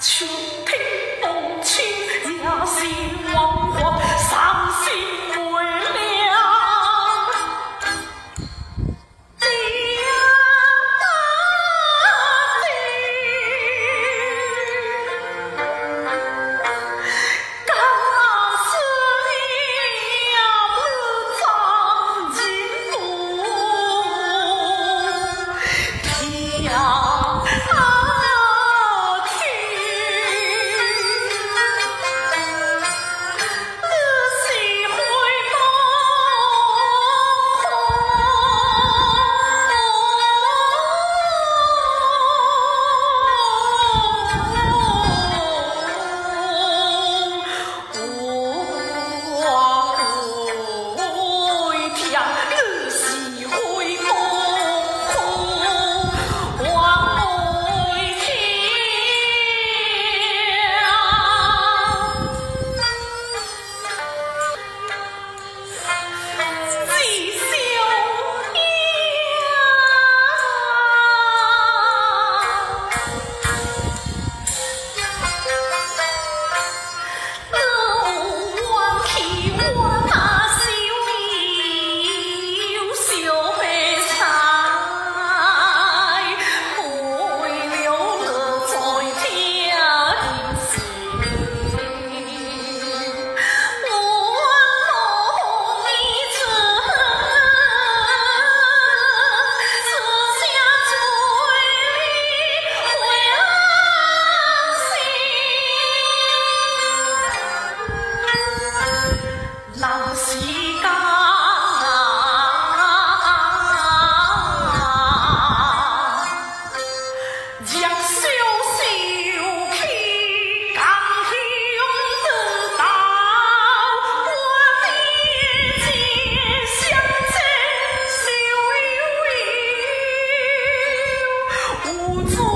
Chou 家伙。